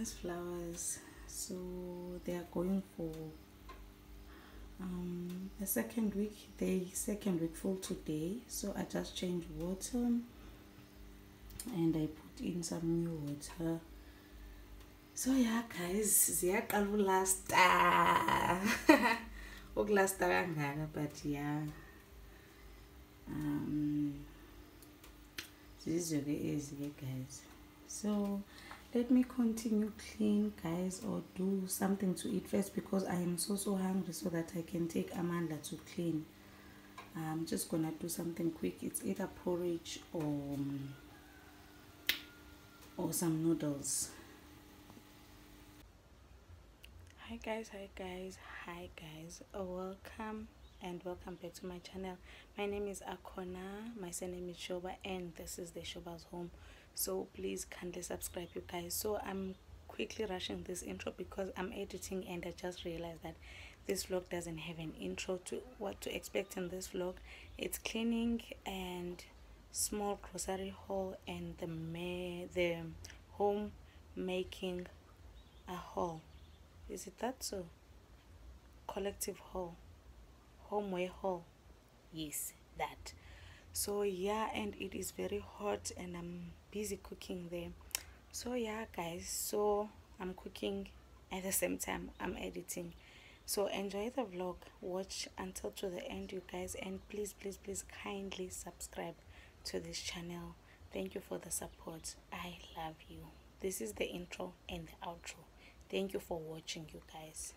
Flowers so they are going for um, the second week they second week full today. So I just changed water and I put in some new water. So yeah guys ziyaqala ulasta ukulasta kangaka but yeah. Um zizo-ke ezi-ke guys. So let me continue clean guys or do something to eat first because i am so so hungry so that i can take amanda to clean. I'm just gonna do something quick. It's either porridge or um, or some noodles. Hi guys. Hi guys. Hi guys. Oh, welcome and welcome back to my channel. My name is akona. My surname is shoba and this is the shoba's home so please kindly subscribe you guys. So i'm quickly rushing this intro because i'm editing and i just realized that this vlog doesn't have an intro to what to expect in this vlog. It's cleaning and small grocery haul and the the home making a haul. Is it that so? Collective haul. Homeware haul. Yes that. So yeah and it is very hot and i'm busy cooking there. So yeah guys so i'm cooking at the same time i'm editing. So enjoy the vlog watch until to the end you guys and please please please kindly subscribe to this channel. Thank you for the support. I love you. This is the intro and the outro. Thank you for watching you guys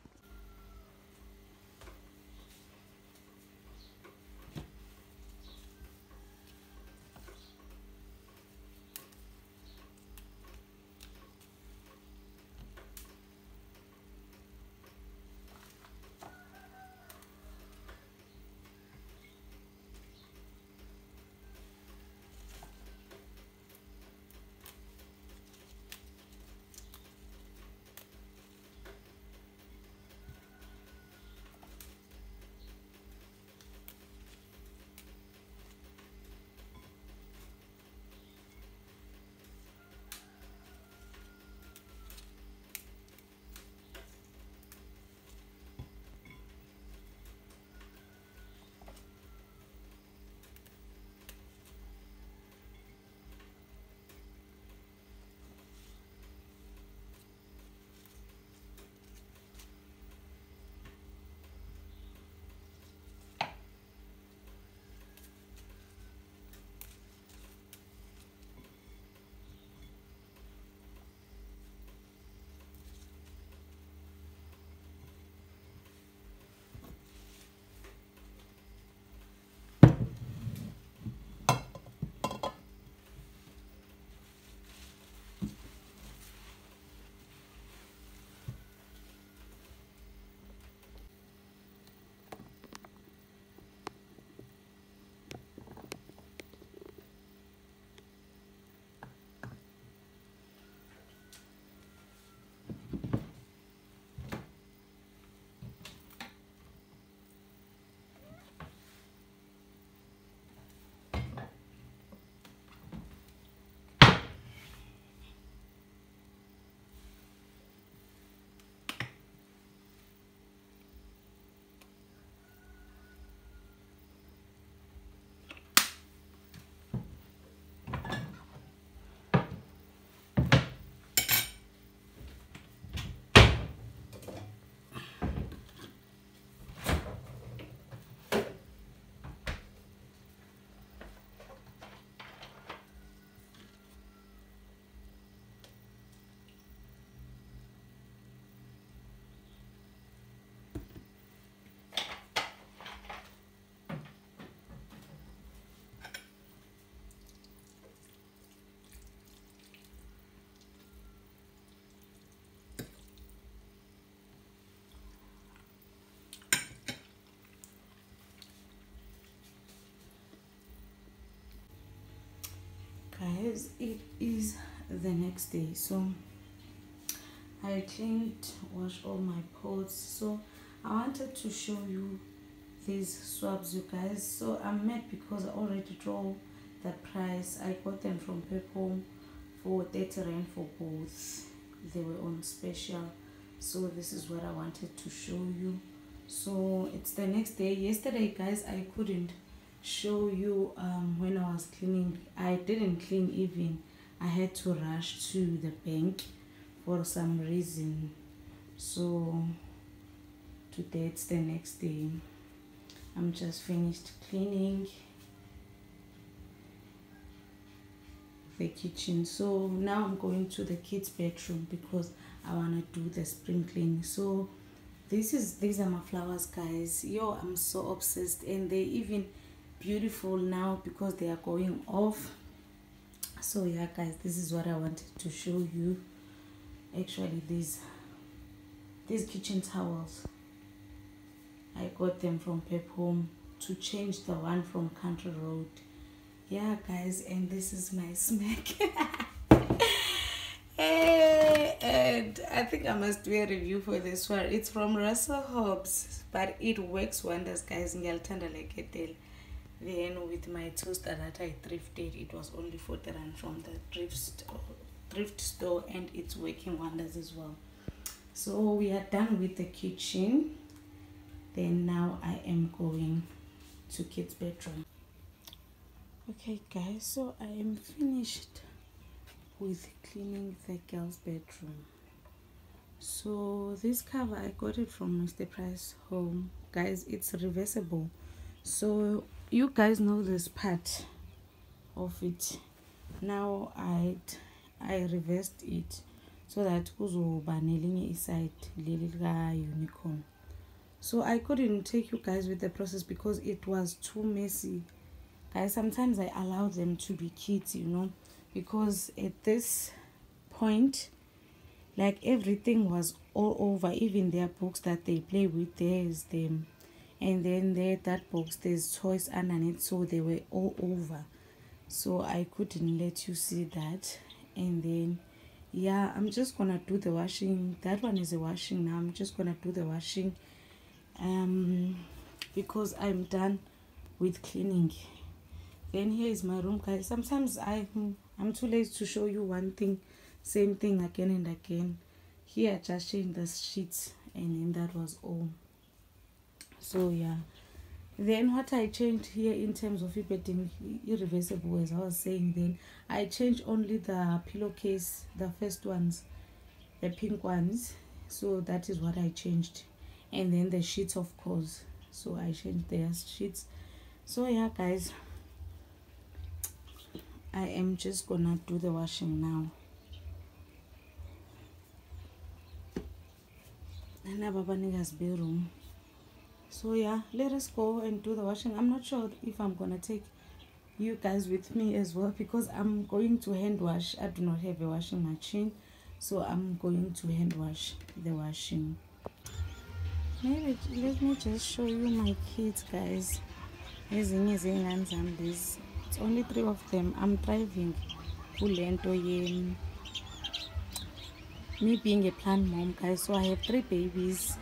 it is the next day. So i cleaned washed all my pots. So i wanted to show you these swabs you guys. So i'm mad because i already draw the price. I got them from people for 30 rand for both. They were on special. So this is what i wanted to show you. So it's the next day. Yesterday guys i couldn't show you um, when i was cleaning i didn't clean even. I had to rush to the bank for some reason. So today it's the next day i'm just finished cleaning the kitchen. So now i'm going to the kids bedroom because i want to do the spring cleaning. So this is these are my flowers guys. Yo i'm so obsessed. And they even beautiful now because they are going off. So yeah guys this is what i wanted to show you. Actually these these kitchen towels i got them from pep home to change the one from country road. Yeah guys and this is my smack hey, and i think i must do a review for this one. It's from russell hobbs but it works wonders guys. Ngiyalithanda like a then with my toaster that i thrifted it was only 40 rand from the thrift store, thrift store and it's working wonders as well. So we are done with the kitchen. Then now i am going to kids bedroom. Okay guys so i am finished with cleaning the girls bedroom. So this cover i got it from mr price home. Guys it's reversible. So you guys know this part of it. Now i i reversed it so that kuzoba nelinye iside leli lika unicorn so i couldn't take you guys with the process because it was too messy. Guys sometimes i allow them to be kids you know because at this point like everything was all over even their books that they play with there is them and then there that box there's toys underneath so they were all over. So i couldn't let you see that. And then yeah i'm just gonna do the washing. That one is a washing now. I'm just gonna do the washing um because i'm done with cleaning. Then here is my room guys. Sometimes i i'm too lazy to show you one thing same thing again and again. Here i just changed the sheets and then that was all so yeah. Then what i changed here in terms of bedding irreversible as i was saying then i changed only the pillowcase the first ones the pink ones. So that is what i changed. And then the sheets of course. So i changed their sheets. So yeah guys. I am just gonna do the washing now. Baba bedroom. So yeah, let us go and do the washing. I'm not sure if I'm gonna take you guys with me as well because I'm going to hand wash. I do not have a washing machine, so I'm going to hand wash the washing. Maybe let me just show you my kids, guys. ezinye zey'ngane zami lezi it's only three of them i'm driving me being a plant mom guys so i have three babies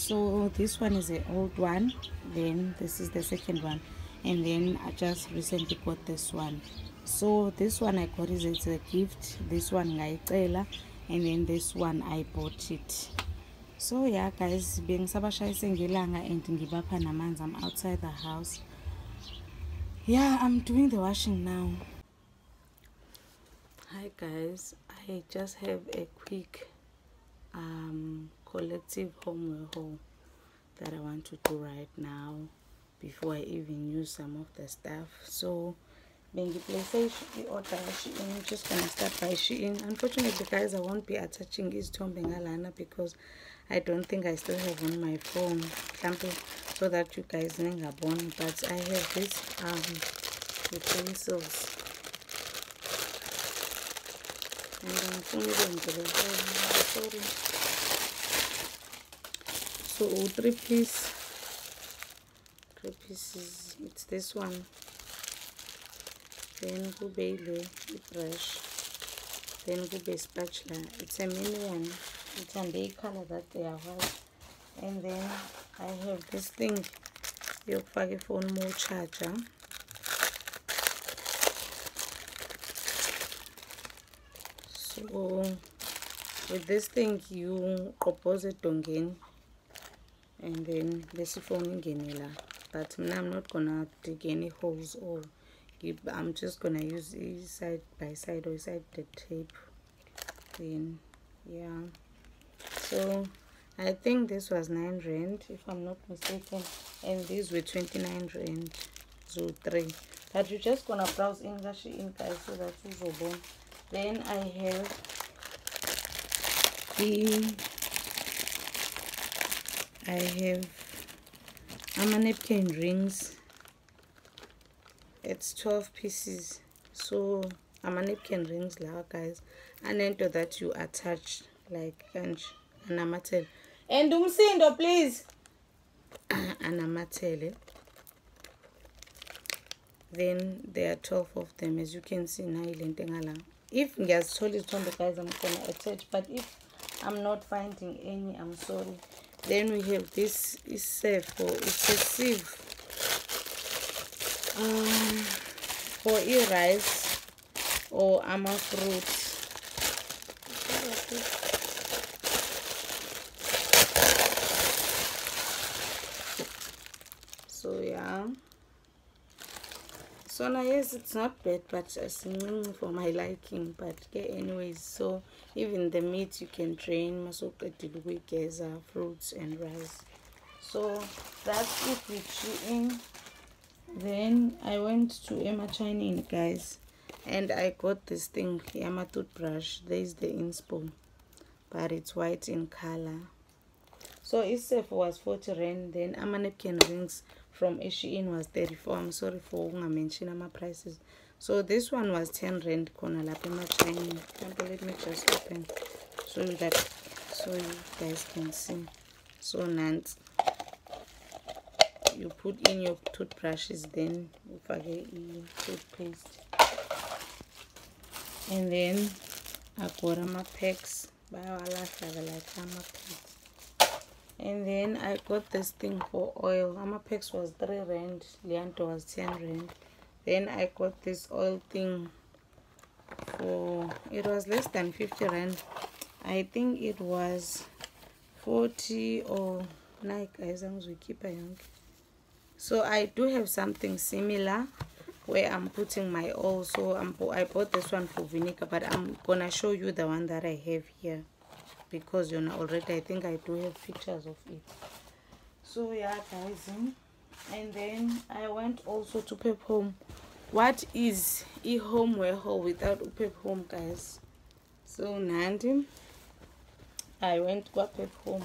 so this one is an old one then this is the second one and then i just recently got this one. So this one i got is it's a gift. This one ngayicela and then this one i bought it. So yeah guys bengisabashayise ngelanga and ngibapha namanzi i'm outside the house. Yeah i'm doing the washing now. Hi guys. I just have a quick um collective homeware haul that i want to do right now before i even use some of the stuff. So bengiplace i-order shein i'm just gonna start by shein unfortunately guys i won't be attaching izithombe ngalana because i don't think i still have on my phone. So that you guys ningaboni but i have this um utensils. And sorry so three piece. Three pieces it's this one. Then kube ile brush. Then go kube spatula. It's a mini one. Ngithande i-color that they are white. And then i have this thing. Yokufaka ifoni more charger. So with this thing you propose edongeni and then lesifoni ingene la. But mina i'm not gonna dig any holes or i'm just gonna use it side by side or side the tape. Then yeah. So i think this was 9 rand if i'm not mistaken and these were 29 rand so 3 but you're just gonna browse in in guys so that you then i have the i have ama napkin rings. It's 12 pieces. So ama napkin rings lawa guys anento that you attach like kanje anamathele. And umsindo please. Anamathele. Then there are 12 of them as you can see now ilento engala if ngiyazithola izithombe guys i'm gonna attach but if i'm not finding any i'm sorry then we have this is sieve um, for e-rice or ama fruits so yeah so now yes it's not bad but it's for my liking. But okay anyways so even the meat you can drain masoqedile ukuyigeza fruits and rice. So that's it with in then i went to emma chinese guys and i got this thing yama toothbrush. There's the inspo but it's white in color. So itself was 40 rand then ama napkin rings from Shein was 34 i'm sorry for ungamention my prices so this one was 10 rand khona lapha emachina. Let me just open so that so you guys can see. So nansi you put in your toothbrushes then ufake I get toothpaste and then agora ama-packs bayawalahla like ama-packs and then i got this thing for oil. Amapex was 3 rand lianto was 10 rand. Then i got this oil thing for it was less than 50 rand. I think it was 40 or like guys keep young. So i do have something similar where i'm putting my oil. So I'm, i bought this one for vinegar but i'm gonna show you the one that i have here because you know already i think i do have pictures of it. So yeah guys. And then i went also to pep home. What is e home hole without pep home guys? So nandi i went to pep home.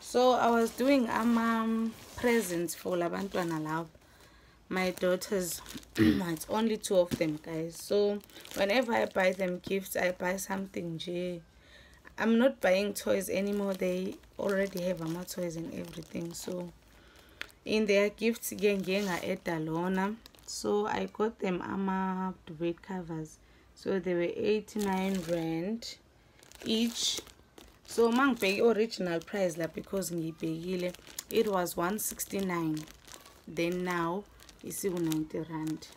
So i was doing um presents for labantwana love my daughters it's only two of them guys. So whenever i buy them gifts i buy something j i'm not buying toys anymore. They already have ama toys and everything. So in their gifts again nga-eda lona. So i got them ama debate covers. So they were 89 rand each. So mangibheki original price la because ngiyibhekile it was 169 then now isiku-90 rand.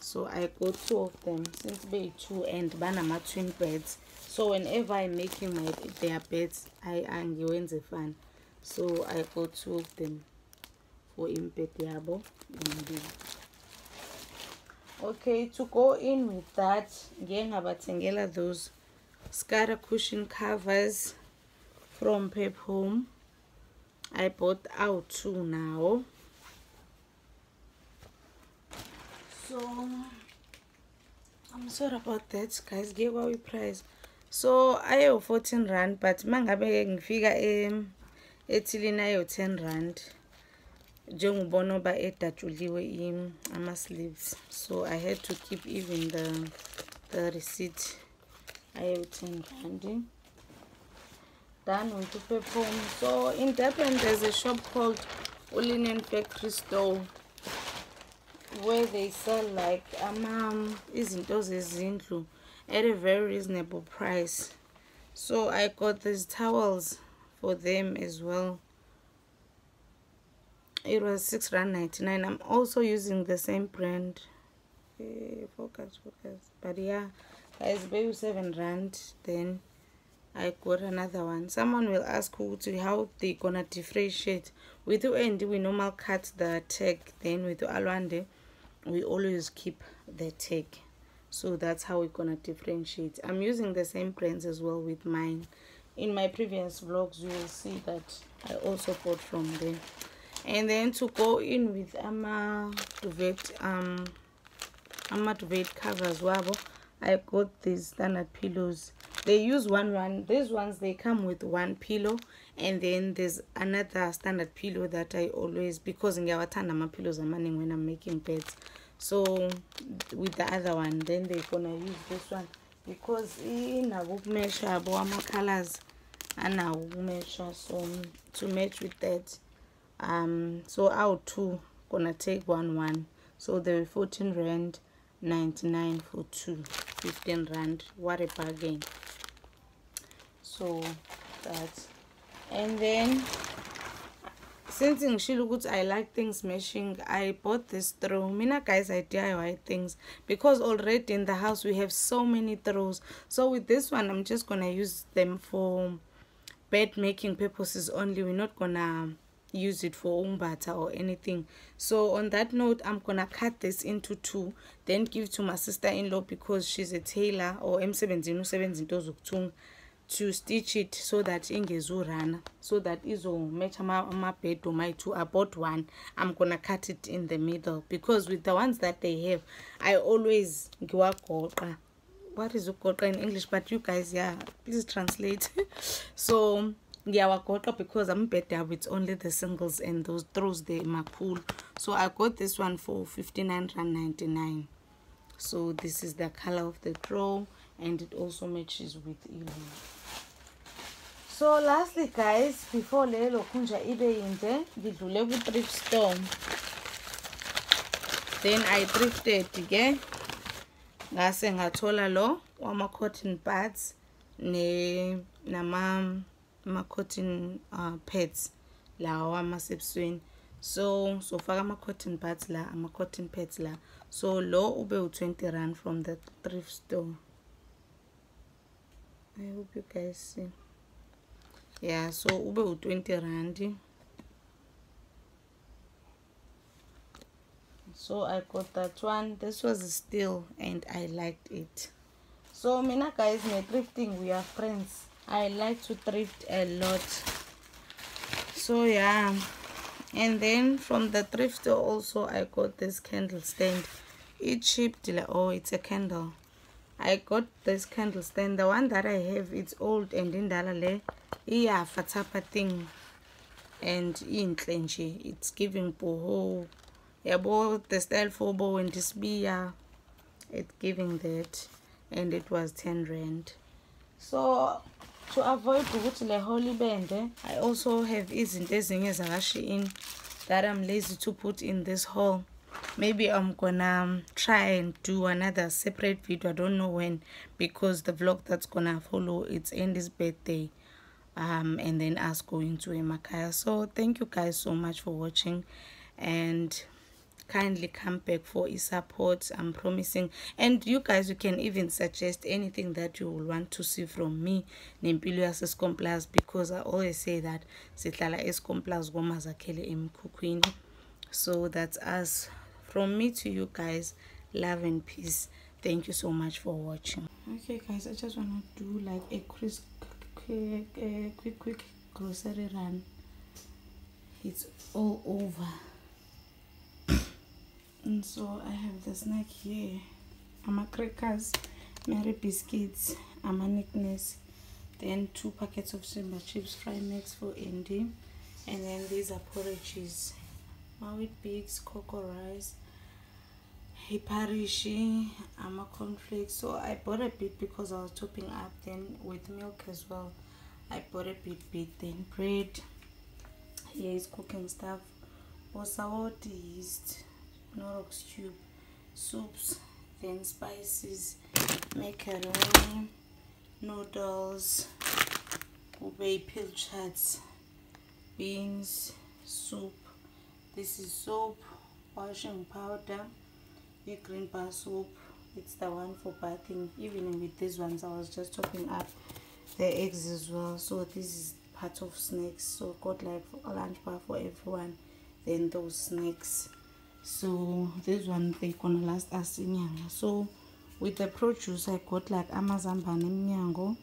So i got two of them. Since beyi-two and banama-twin beds so whenever i'm making my their beds i angiwenze fun so i got two of them for yabo okay to go in with that ngike ngabathengela those scatter cushion covers from pep home. I bought out two now. So i'm sorry about that guys. Give away price so 14 rand but mangabe ngifika ethilini 10 rand njengobona uba edatshuliwe ama-sleeves. So i had to keep even the, the receipt ayo 10 rand. Done with upepom so in durban there's a shop called ulinen factory store where they sell like izinto zezindlu at a very reasonable price so i got these towels for them as well it was six rand 99 i'm also using the same brand okay, focus focus but yeah guys baby seven rand then I got another one. Someone will ask who to how they gonna differentiate. With the end, we normal cut the tag. Then with alwande, we always keep the tag. So that's how we're gonna differentiate. I'm using the same brands as well with mine. In my previous vlogs, you will see that I also bought from them. And then to go in with ama duvet um ama duvet covers wabo, I got these standard pillows they use one one these ones they come with one pillow and then there's another standard pillow that i always because ngiyawathanda ama-pillows amaningi when i'm making beds so with the other one then they're gonna use this one. Because inako ukumesha yabo ama-colors anawo ukumesha so to match with that um so out two gonna take one one. So the 14 rand 99 for two. 15 rand what a bargain so that and then since ngishilo ukuthi i like things matching i bought this throw. Mina guys i diy things. Because already in the house we have so many throws. So with this one i'm just gonna use them for bed making purposes only. We're not gonna use it for umbata or anything. So on that note i'm gonna cut this into two then give to my sister-in-law because she's a tailor or emsebenzini usebenza into to stitch it so that ingezurana so that izomatch ama-bed my-two i bought one. I'm gonna cut it in the middle because with the ones that they have i always ngiwagoqa. What is ugoqa in english? But you guys yeah please translate. So ngiyawagoqa because i'm yabo it's only the singles and those throws they makhulu so i got this one for 59 rand 99 so this is the color of the throw and it also matches with. So lastly guys before lelo khunja ibe yinde ngidlule ku-thrift store. Then i thrifted ke? Ngase ngathola lo wama-cotton buds ne nama ama-cotton uh, pads lawa wamasebusweni so sofaka ama-cotton buds la ama-cotton pads la. So lo ube u-20 rand from the thrift store. I hope you guys see yeah so ube u-20 rand. So i got that one. This was still and i liked it. So mina guys me thrifting we are friends. I like to thrift a lot. So yeah. And then from the thrift also i got this candle stand. It's cheap oh it's a candle i got this candle stand. The one that i have it's old and in le iyafa thapha thing and inhle nje. It's giving boho. Yabo the style for bo and disbiya it's giving that and it was 10 rand. So to avoid ukuthi le holy bende i also have izinto ezinye zakashi in that i'm lazy to put in this haul maybe i'm gonna try and do another separate video i don't know when because the vlog that's gonna follow it's andy's birthday um and then us going to emakaya. So thank you guys so much for watching and kindly come back for a support i'm promising. And you guys you can even suggest anything that you will want to see from me nempilo yasescom plus because i always say that sihlala escom plus goma zakhele emkhukhwini. So that's us from me to you guys love and peace. Thank you so much for watching. Okay guys i just want to do like a quick quick quick grocery run. It's all over. And so i have the snack here. Ama crackers Marie biscuits ama Nik Naks then two packets of simba chips fry mix for andy and then these are porridges my Weet-Bix cocoa rice hiparishi ama cornflakes. So i bought a bit because i was topping up then with milk as well. I bought a bit bit then bread. Here is cooking stuff. Osawot yeast Knorrox cube soups then spices macaroni noodles ube pilchards beans soup this is soap washing powder green bar soap. It's the one for bathing. Even with these ones i was just topping up the eggs as well. So this is part of snacks. So got like a lunch bar for everyone then those snacks. So this one they gonna last us in yanga so with the produce i got like amazambane emnyango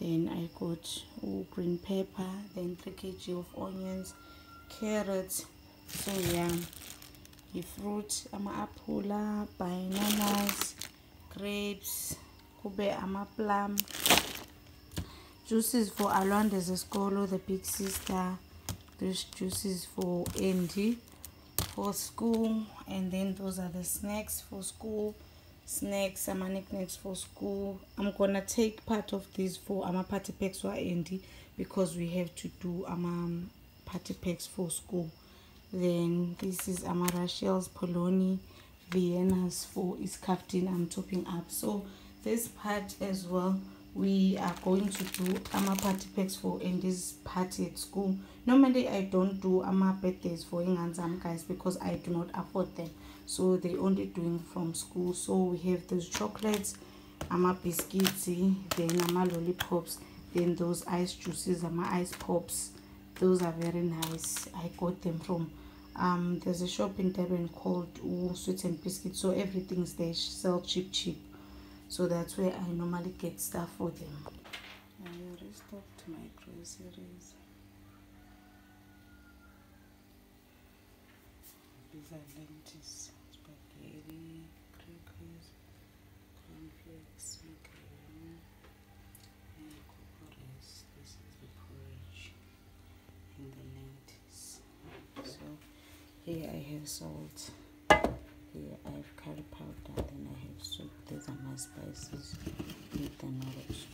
then i got oh, green pepper then 3 kg of onions carrots so yeah. I-fruit ama-aphula bananas grapes kube ama-plum juices for alwande zesikolo the big sister. Those juices for andy for school. And then those are the snacks for school. Snacks ama Nik Naks for school. I'm gonna take part of these for ama party packs for andy because we have to do ama party packs for school then this is ama rachel's poloni viennas for is captain i'm topping up. So this part as well we are going to do ama party packs for in this party at school. Normally i don't do ama birthdays for inganzam um, guys because i do not afford them. So they only doing from school. So we have those chocolates ama biscuits then ama lollipops then those ice juices ama ice pops. Those are very nice. I got them from um there's a shop in Durban called Ooh, sweets and biscuits so everything's they sell cheap cheap so that's where I normally get stuff for them. I restocked my groceries. These are spaghetti, crackers, cornflakes, macaroni, and coconuts. This is the porridge and the lentils. So here I have salt. Here I have curry powder. Then I have soup. These are my spices with the knowledge